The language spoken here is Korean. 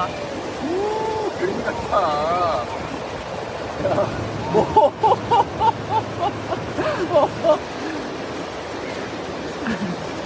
봐. 오, 그림 같다. 야, 뭐.